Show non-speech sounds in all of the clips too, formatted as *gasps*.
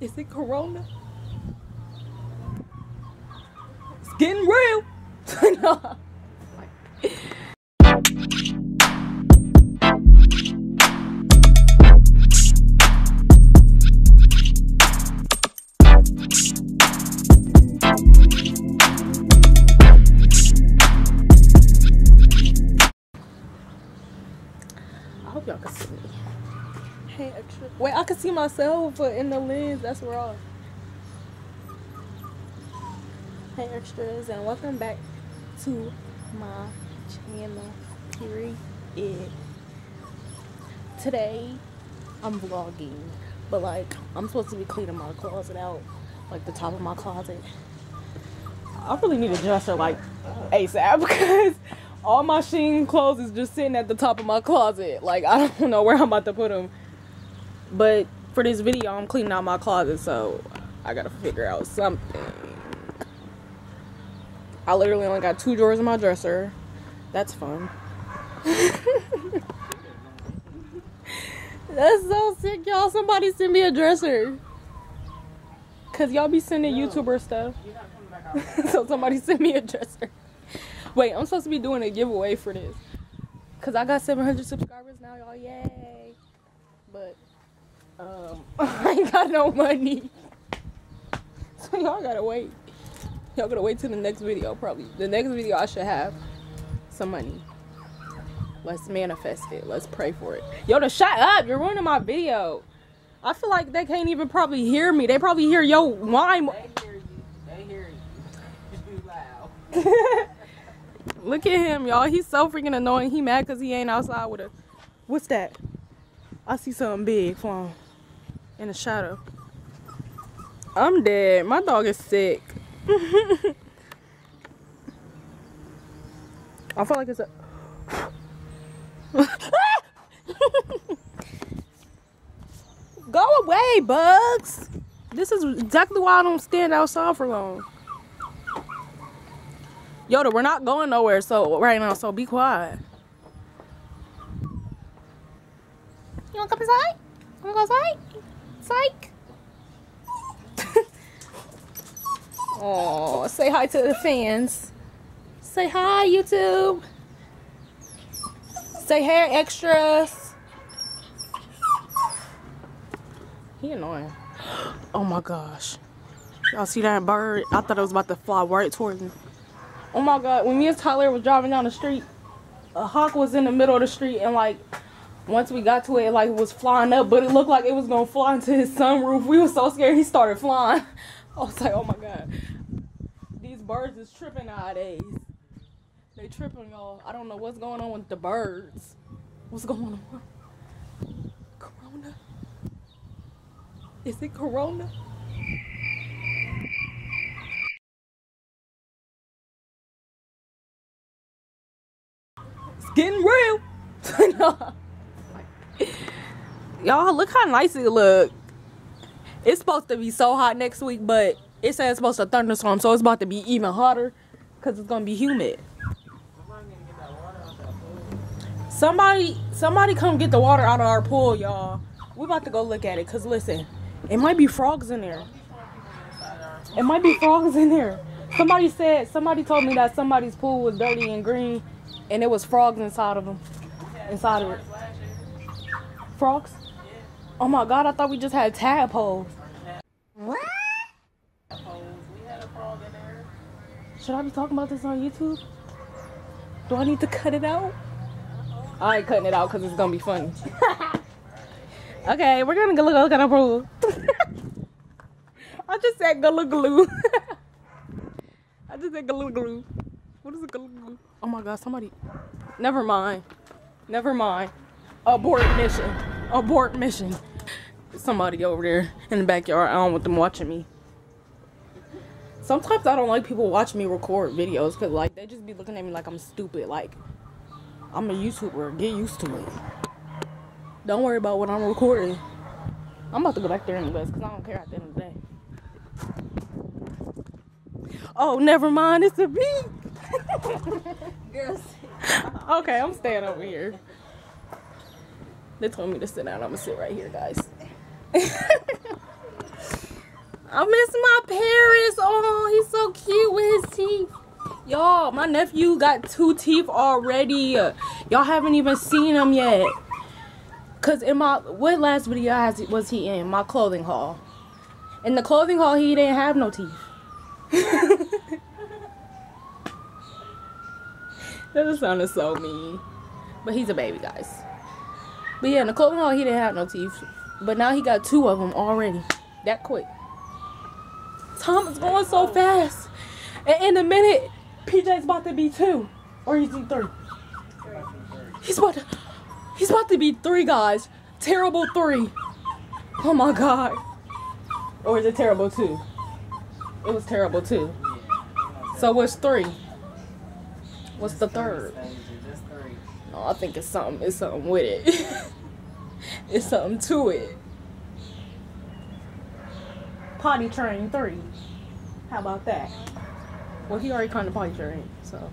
Is it Corona? It's getting real. *laughs* no. Myself but in the lens. That's wrong. Hey, extras, and welcome back to my channel. Here Period. Today, I'm vlogging, but like, I'm supposed to be cleaning my closet out, like the top of my closet. I really need a dresser like *laughs* ASAP because all my Shein clothes is just sitting at the top of my closet. Like I don't *laughs* know where I'm about to put them. But for this video, I'm cleaning out my closet, so I gotta figure out something. I literally only got two drawers in my dresser. That's fun. *laughs* That's so sick, y'all. Somebody send me a dresser. Cause y'all be sending YouTuber stuff. *laughs* so somebody send me a dresser. Wait, I'm supposed to be doing a giveaway for this. Cause I got 700 subscribers now, y'all. Yay! But um, *laughs* I ain't got no money, *laughs* so y'all gotta wait. Y'all gotta wait till the next video. Probably the next video I should have some money. Let's manifest it. Let's pray for it. Yo, to shut up! You're ruining my video. I feel like they can't even probably hear me. They probably hear yo whine. They hear you. They hear you. *laughs* You loud. Look at him, y'all. He's so freaking annoying. He mad because he ain't outside with a. What's that? I see something big flying in the shadow. I'm dead. My dog is sick. I feel like it's a. *laughs* Go away, bugs. This is exactly why I don't stand outside for long. Yoda, we're not going nowhere so right now, so be quiet. You wanna come inside? You wanna go inside? Psych. *laughs* oh, say hi to the fans. Say hi, YouTube. Say hey, extras. He annoying. *gasps* Oh my gosh. Y'all see that bird? I thought it was about to fly right towards me. Oh my god, when me and Tyler was driving down the street, a hawk was in the middle of the street and like once we got to it, like it was flying up, but it looked like it was gonna fly into his sunroof. We were so scared he started flying. *laughs* I was like, oh my god. These birds is tripping nowadays. They tripping y'all. I don't know what's going on with the birds. What's going on? Corona? Is it Corona? It's getting real. *laughs* Y'all, look how nice it look. It's supposed to be so hot next week, but it says it's supposed to thunderstorm, so it's about to be even hotter because it's gonna be humid. Somebody, somebody, come get the water out of our pool, y'all. we're about to go look at it, cause listen, it might be frogs in there. It might be frogs in there. Somebody said, somebody told me that somebody's pool was dirty and green, and it was frogs inside of them, inside of it. Frogs? Oh my god, I thought we just had tadpoles. A there. Should I be talking about this on YouTube? Do I need to cut it out? I ain't cutting it out because it's gonna be funny. *laughs* okay, we're gonna go look at our pool. *laughs* I just said galoo *laughs* I just said galoo glue. What is a galoo Oh my god, somebody. Never mind. Never mind. Abort mission. Abort mission. Somebody over there in the backyard. I don't want them watching me. Sometimes I don't like people watching me record videos because like they just be looking at me like I'm stupid. Like I'm a YouTuber. Get used to it. Don't worry about what I'm recording. I'm about to go back there anyways because I don't care at the end of the day. Oh, never mind. It's a bee. *laughs* Girls. okay, I'm staying over here. They told me to sit down. I'm gonna sit right here, guys. I miss my Paris. Oh, he's so cute with his teeth. Y'all, my nephew got two teeth already. Y'all haven't even seen him yet. Cause in my what last video was he in? My clothing haul. In the clothing haul, he didn't have no teeth. *laughs* that just sounded so mean. But he's a baby, guys. But yeah, in the clothing haul, he didn't have no teeth. But now he got two of them already. That quick. Time is going so fast. And in a minute, PJ's about to be two. Or is he three? He's about to He's about to be three guys. Terrible three. Oh my god. Or is it terrible two? It was terrible two. So what's three? What's the third? No, oh, I think it's something. It's something with it. *laughs* *laughs* it's something to it. Potty train three. How about that? Well, he already kind of potty trained, so.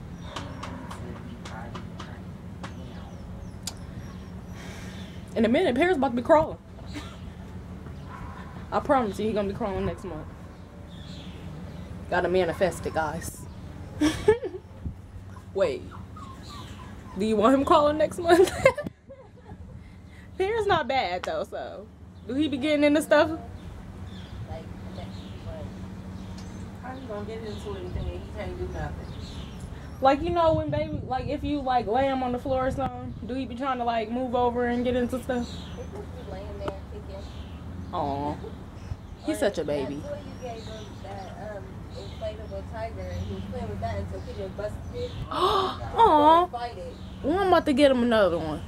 In a minute, Paris about to be crawling. I promise you, he gonna be crawling next month. Gotta manifest it, guys. *laughs* Wait. Do you want him crawling next month? *laughs* Paris not bad though, so. Do he be getting into stuff? Like, how you gonna get into anything he can't do nothing? Like you know when baby, like if you like lay him on the floor or something, do he be trying to like move over and get into stuff? laying there kicking. Aw, he's such a baby. That toy you gave him, that um, inflatable tiger, and he was playing with that until he just busted it. *gasps* Aw, Fight it. well, I'm about to get him another one.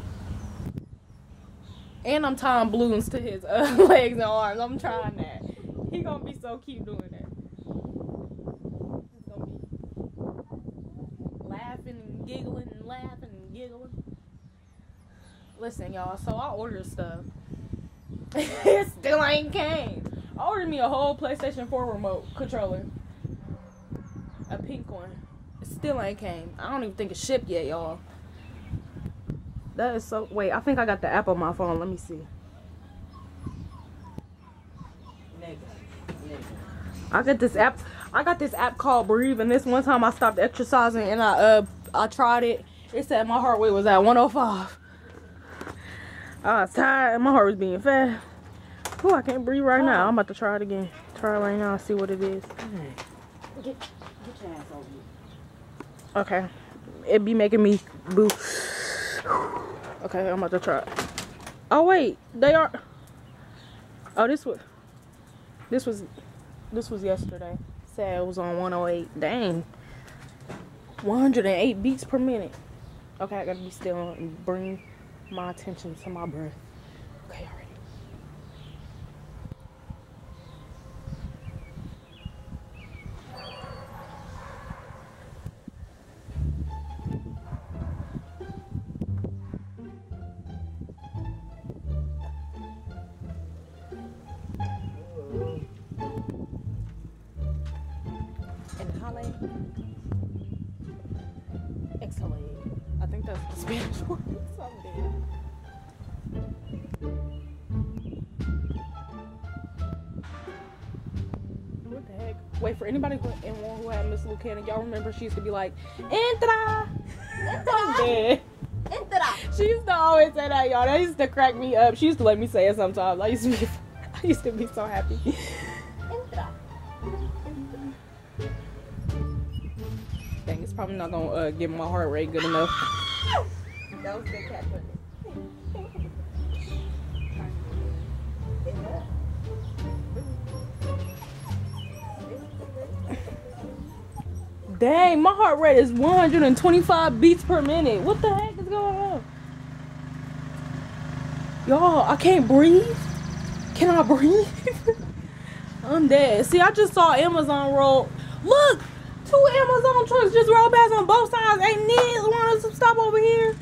And I'm tying balloons to his uh, *laughs* legs and arms. I'm trying that. He gonna be so cute doing that. He's gonna be laughing and giggling and laughing and giggling. Listen, y'all. So I ordered stuff. *laughs* it still ain't came. I ordered me a whole PlayStation 4 remote controller. A pink one. It still ain't came. I don't even think it's shipped yet, y'all. That is so. Wait, I think I got the app on my phone. Let me see. I got this app. I got this app called Breathe, and this one time I stopped exercising and I uh I tried it. It said my heart rate was at 105. I was tired and my heart was being fast. Oh, I can't breathe right now. I'm about to try it again. Try it right now and see what it is. Get, get your ass over here. Okay. It be making me boo. Okay, I'm about to try. Oh wait, they are. Oh, this was. This was. This was yesterday. Said it was on 108. Dang. 108 beats per minute. Okay, I gotta be still and bring my attention to my breath. Anybody who, in one who had Miss Lucannon, y'all remember she used to be like, Entra! I'm. *laughs* Entra. She used to always say that, y'all. That used to crack me up. She used to let me say it sometimes. I used to be, *laughs* I used to be so happy. Entra. Dang, it's probably not gonna uh, get my heart rate good enough. That was good cat Dang, my heart rate is 125 beats per minute. What the heck is going on? Y'all, I can't breathe. Can I *laughs* breathe? I'm dead. See, I just saw Amazon roll. Look, two Amazon trucks just rolled past on both sides. Ain't Ned want to stop over here?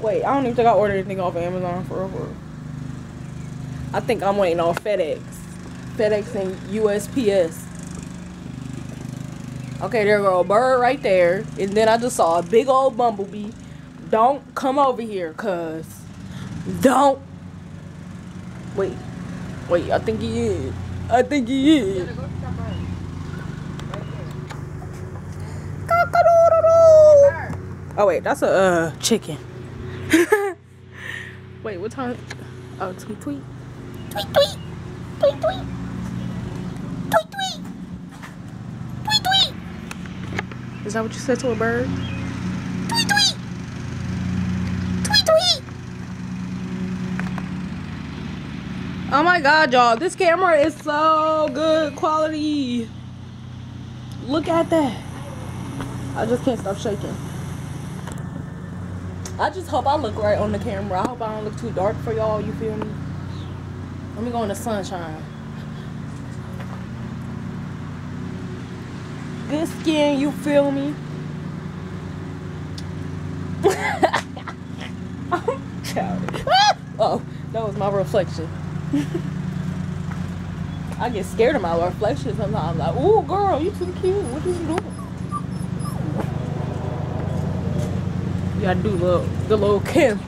Wait, I don't even think I ordered anything off of Amazon for real. I think I'm waiting on FedEx. FedEx and USPS. Okay, there go a bird right there. And then I just saw a big old bumblebee. Don't come over here, cuz. Don't. Wait. Wait, I think he is. I think he is. Go to that bird. Right there. Cock-a-doodle-doo. Bird. Oh wait, that's a uh, chicken. *laughs* wait, what time? Oh, tweet. Tweet tweet. Tweet tweet. Tweet tweet. Tweet tweet. Is that what you said to a bird? Tweet tweet. Tweet tweet. Oh my god, y'all. This camera is so good quality. Look at that. I just can't stop shaking. I just hope I look right on the camera. I hope I don't look too dark for y'all. You feel me? Let me go in the sunshine. Good skin, you feel me? *laughs* Oh, that was my reflection. *laughs* I get scared of my reflection sometimes. Like, ooh, girl, you too cute. What you doing? You gotta do the, the Lil' Kim.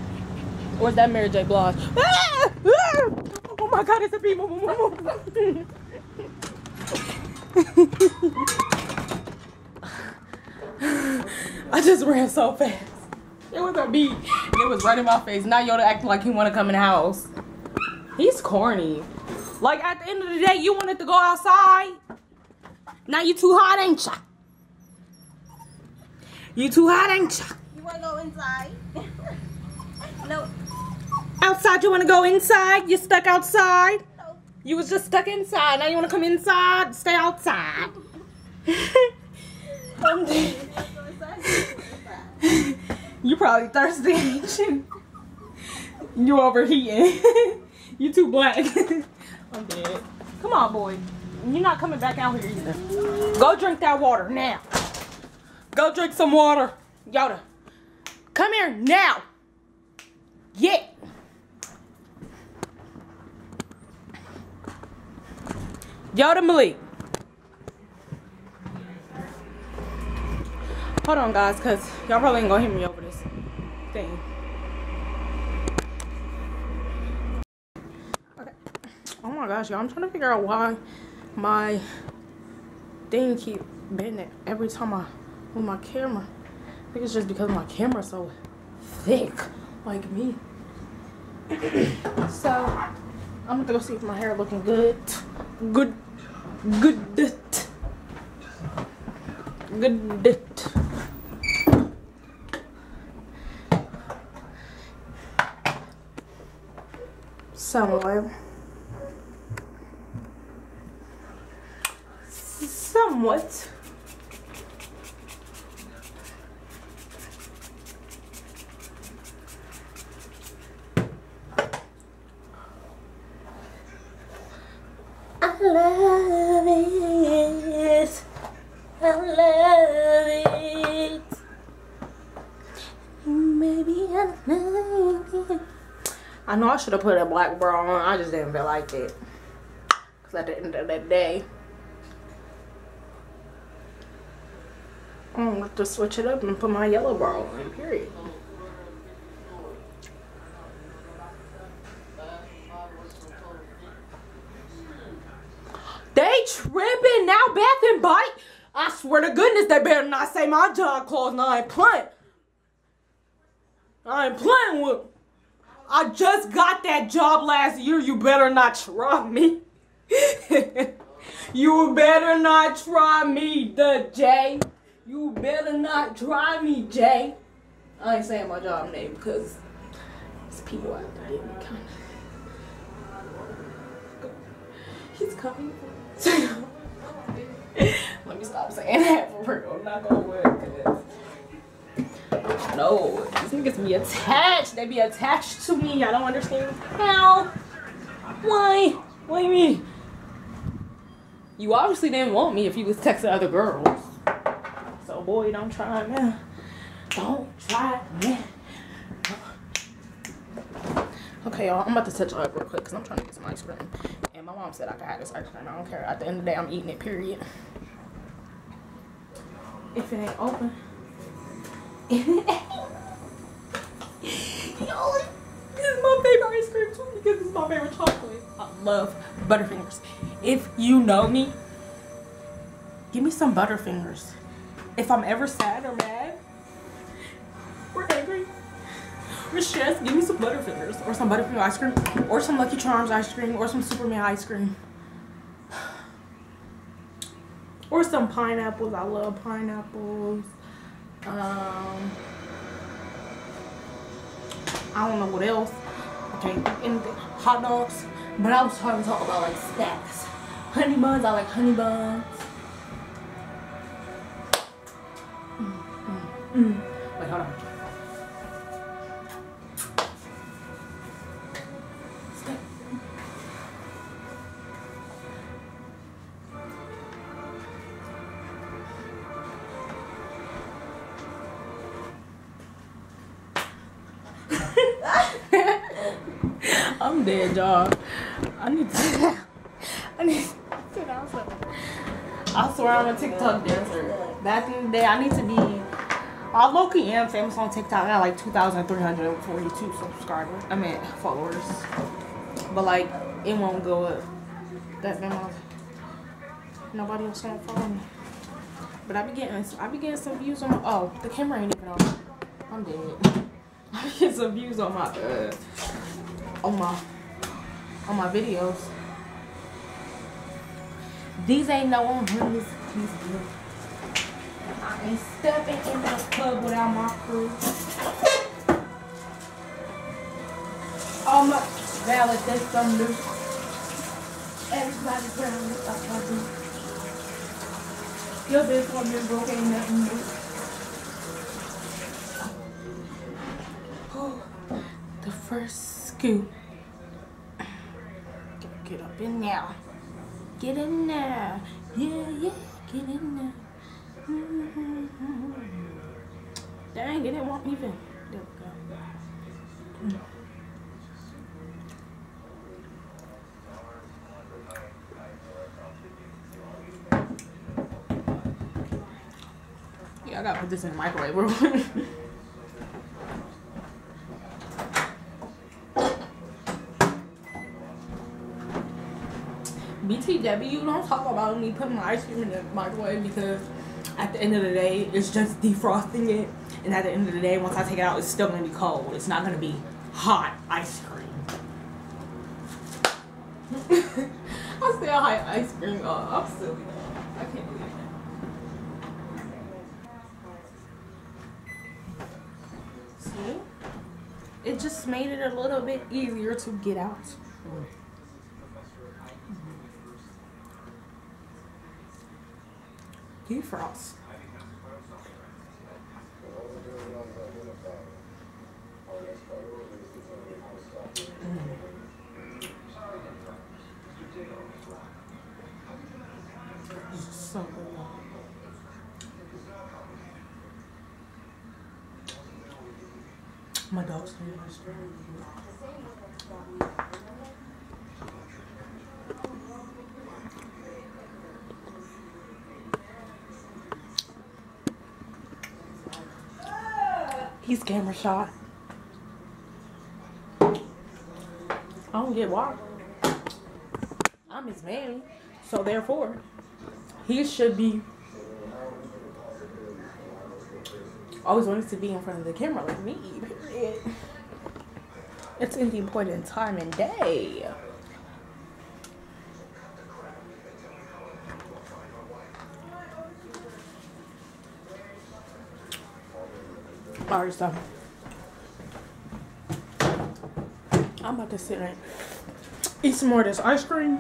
Or is that Mary J. Blige? Ah! *laughs* Ah! Oh my god, it's a bee. Move, move, move. I just ran so fast. It was a bee. And it was right in my face. Now Yoda acting like he wanna come in the house. He's corny. Like at the end of the day, you wanted to go outside. Now you too hot, ain't ya? You too hot, ain't ya? You wanna go inside? *laughs* no. Outside, you want to go inside? You stuck outside? No. You was just stuck inside. Now you want to come inside? Stay outside. *laughs* *laughs* I'm dead. *laughs* You probably thirsty? *laughs* You overheating. *laughs* you too black. I'm dead. Come on, boy. You're not coming back out here either. Go drink that water now. Go drink some water. Yoda. Come here now. Yeah. Yoda Malik. Hold on, guys, because y'all probably ain't going to hear me over this thing. Okay. Oh my gosh, y'all. I'm trying to figure out why my thing keep bending every time I move my camera. I think it's just because my camera's so thick, like me. *coughs* so, I'm gonna go see if my hair looking good. Good. Good. Good. Somewhat. Somewhat. I love it. I love it. Maybe I love it. I know I should have put a black bra on. I just didn't feel like it. Because at the end of the day, I'm going to have to switch it up and put my yellow bra on, period. They tripping now, Bath and Bite. I swear to goodness, they better not say my job closed. No, I ain't playing. I ain't playing with. I just got that job last year. You better not try me. *laughs* you better not try me, the J. You better not try me, Jay. I ain't saying my job name because it's people out there getting kind of. He's coming. *laughs* Let me stop saying that for real. I'm not gonna work. No, these niggas be attached. They be attached to me. I don't understand how. Why? Why me? You obviously didn't want me if you was texting other girls. So boy, don't try me. Don't try me. Okay, y'all, I'm about to touch up real quick because I'm trying to get some ice cream. And my mom said I could have this ice cream. I don't care. At the end of the day, I'm eating it, period. If it ain't open. Ain't. This is my favorite ice cream too because it's my favorite chocolate. I love Butterfingers. If you know me, give me some Butterfingers. If I'm ever sad or mad, or angry, or stressed, give me some Butterfingers. Or some Butterfinger ice cream. Or some Lucky Charms ice cream. Or some Superman ice cream. Or some pineapples. I love pineapples. Um, I don't know what else. I can't Okay, anything. hot dogs. But I was trying to talk about like snacks. Honey buns. I like honey buns. Mm, mm, mm. Wait, hold on. Dead, y'all. I need to. *laughs* I need to sit down somewhere. I swear I'm a TikTok dancer. Back in the day, I need to be. I low key am famous on TikTok. I got like 2,342 subscribers. I mean, followers. But like, it won't go up. That memo. Nobody else gonna follow me. But I be getting, I be getting some views on my. Oh, the camera ain't even on. I'm dead. *laughs* I be getting some views on my. Uh, on my on my videos. These ain't no on hoodies. These good. I ain't stepping in that club without my crew. All my valid that's some new. Everybody around me like I do. Your bitch one been broke ain't nothing new. Oh, the first scoop. Get in there. Get in there. Yeah, yeah, get in there. Mm-hmm. Dang, it me even. There we go. Mm. Yeah, I gotta put this in the microwave real *laughs* BTW, don't talk about me putting my ice cream in the microwave because at the end of the day, it's just defrosting it. And at the end of the day, once I take it out, it's still gonna be cold. It's not gonna be hot ice cream. *laughs* I still hot ice cream. Oh, I'm silly. I can't believe it. See? It just made it a little bit easier to get out. Defrost. So good. My dog's doing this. He's camera shot. I don't get why. I'm his man. so therefore, he should be always wanted to be in front of the camera like me. Period. It's in the important time and day. Alright, so I'm about to sit and eat some more of this ice cream.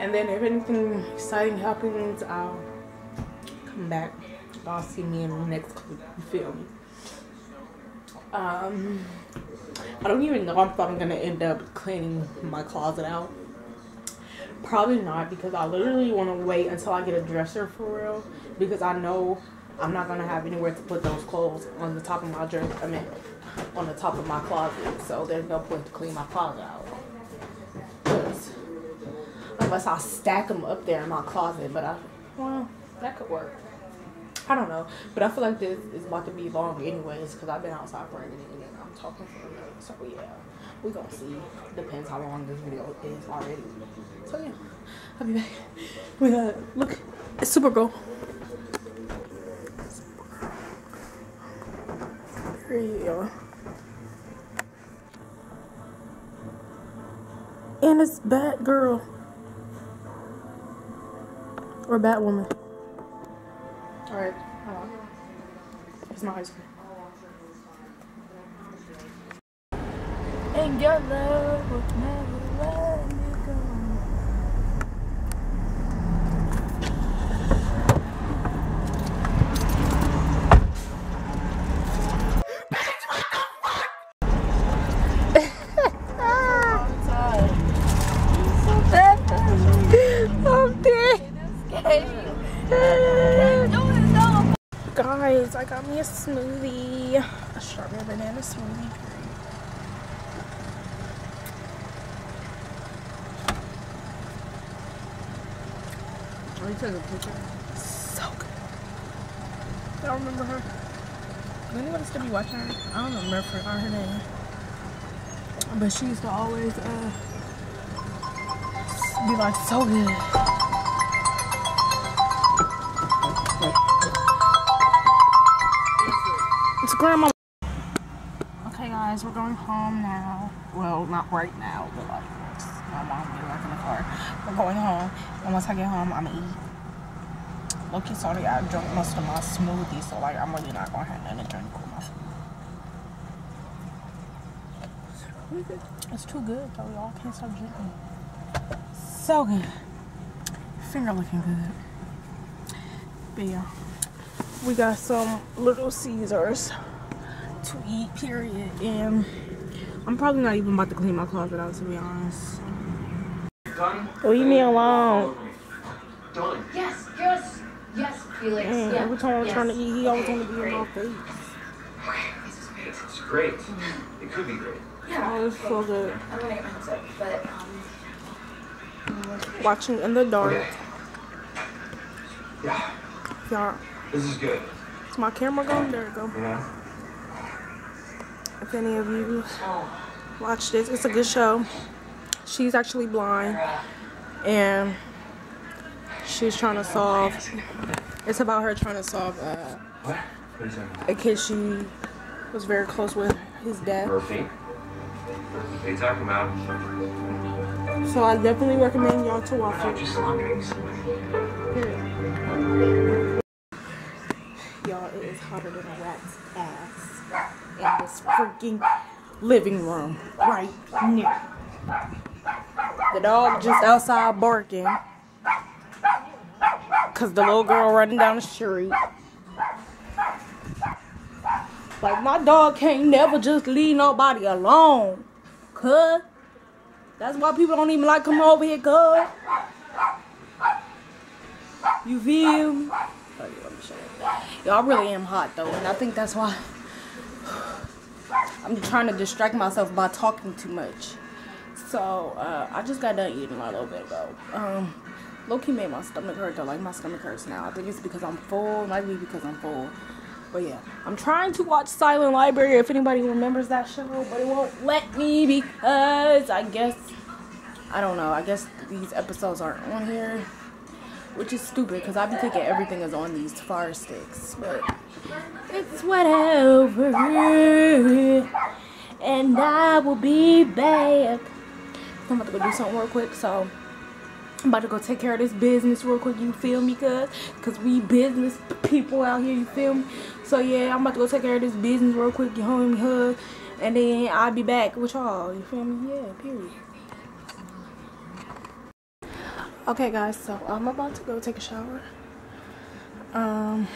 And then if anything exciting happens, I'll come back. Y'all see me in the next clip. You feel me? Um, I don't even know if I'm gonna end up cleaning my closet out. Probably not because I literally want to wait until I get a dresser for real because I know I'm not gonna have anywhere to put those clothes on the top of my dress. I mean, on the top of my closet. So there's no point to clean my closet out. unless I stack them up there in my closet, but I, well, that could work. I don't know, but I feel like this is about to be long anyways because I've been outside for a minute and I'm talking for a minute. So yeah, we gonna see. Depends how long this video is already. So yeah, I'll be back. We *laughs* got look, it's Supergirl. Go. And it's Batgirl. Or Batwoman. Alright, hold on. It's my ice cream. And your love will never let me go. I'm dead. Guys, I got me a smoothie. A strawberry banana smoothie. Oh, you took a picture? So good. I don't remember her. Does anyone still be watching her? I don't remember her, her name. But she used to always uh, be like so good. Grandma. Okay, guys, we're going home now. Well, not right now, but like my mom will be like in the car. We're going home, and once I get home, I'm gonna eat. Loki, sorry, I drank most of my smoothie, so like I'm really not gonna have nothing to drink with my food. It's too good, though. Y'all can't stop drinking. So good. Finger looking good. But yeah, we got some Little Caesars to eat. Period. And I'm probably not even about to clean my closet out, to be honest. Done? Leave me alone. Done. Yes, yes, yes, Felix. Mm, yeah. every time I'm yes. trying to eat, he always want to be in my face. This It's great. It could be great. Yeah. Oh, it's so good. I'm gonna get my hopes up, but um, Watching in the dark. Okay. Yeah, Y'all, this is good. is my camera going? There it go. You know? If any of you watch this, it's a good show. She's actually blind, and she's trying to solve. It's about her trying to solve uh, a kid she was very close with his death. So I definitely recommend y'all to watch it. Y'all, it is hotter than a rat's ass in this freaking living room right now. The dog just outside barking. Cause the little girl running down the street. Like my dog can't never just leave nobody alone. Cuz. That's why people don't even like coming over here, cuz. You feel me? Yo, I really am hot though, and I think that's why I'm trying to distract myself by talking too much. So uh, I just got done eating a little bit ago. Um, Loki made my stomach hurt though. Like my stomach hurts now. I think it's because I'm full. Might be because I'm full. But yeah, I'm trying to watch Silent Library if anybody remembers that show, but it won't let me because I guess I don't know. I guess these episodes aren't on here, which is stupid because I be thinking everything is on these fire sticks, but it's whatever. And I will be back. I'm about to go do something real quick, so I'm about to go take care of this business real quick. You feel me, cuz? Cause we business people out here. You feel me? So yeah, I'm about to go take care of this business real quick. you home, hug, and then I'll be back with y'all. You feel me? Yeah. Period. Okay, guys. So I'm about to go take a shower. Um,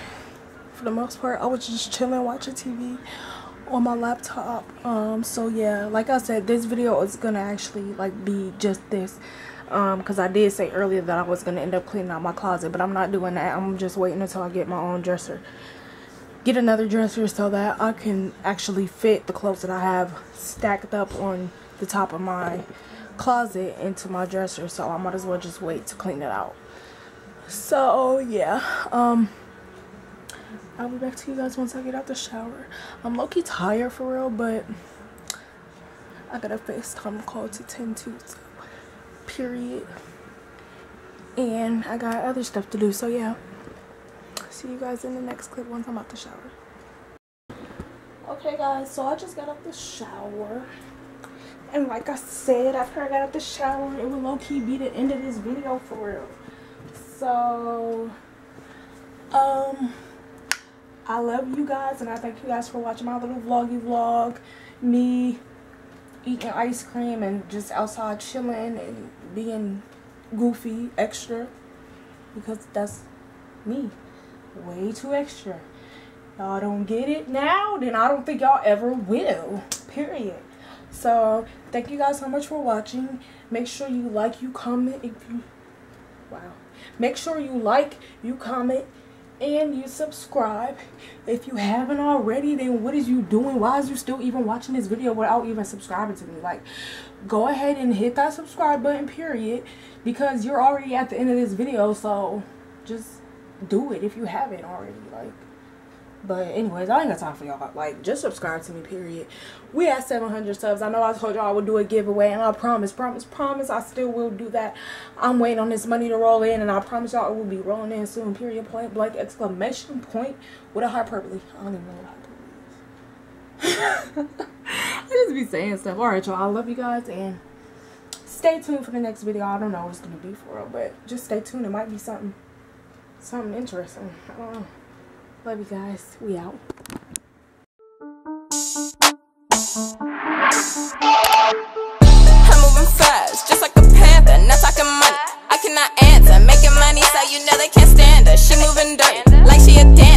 for the most part, I was just chilling, watching TV on my laptop. Um, so yeah, like I said, this video is gonna actually like be just this. Um, because I did say earlier that I was gonna end up cleaning out my closet, but I'm not doing that. I'm just waiting until I get my own dresser. Get another dresser so that I can actually fit the clothes that I have stacked up on the top of my closet into my dresser. So I might as well just wait to clean it out. So yeah, um, I'll be back to you guys once I get out the shower. I'm low-key tired for real, but I got a FaceTime call to tend to, so, period. And I got other stuff to do, so yeah. See you guys in the next clip once I'm out the shower. Okay guys, so I just got out the shower. And like I said, after I got out the shower, it will low-key be the end of this video for real. So, um, I love you guys and I thank you guys for watching my little vloggy vlog. Me eating ice cream and just outside chilling and being goofy, extra. Because that's me. Way too extra. Y'all don't get it now, then I don't think y'all ever will. Period. So, thank you guys so much for watching. Make sure you like, you comment if you... Wow. Make sure you like, you comment, and you subscribe. If you haven't already, then what is you doing? Why is you still even watching this video without even subscribing to me? Like, go ahead and hit that subscribe button, period. Because you're already at the end of this video, so just do it if you haven't already. Like, but anyways, I ain't got time for y'all. Like, just subscribe to me, period. We at 700 subs. I know I told y'all I would do a giveaway, and I promise, promise, promise I still will do that. I'm waiting on this money to roll in, and I promise y'all it will be rolling in soon, period, point blank, exclamation point, with a hyperbole. I don't even know what. *laughs* I just be saying stuff. Alright, y'all. I love you guys, and stay tuned for the next video. I don't know what it's going to be for, but just stay tuned. It might be something, something interesting. I don't know. Love you guys. We out. I'm moving fast, just like a panther, not talking money. I cannot answer, making money so you know they can't stand her. She moving dirt like she a dancer.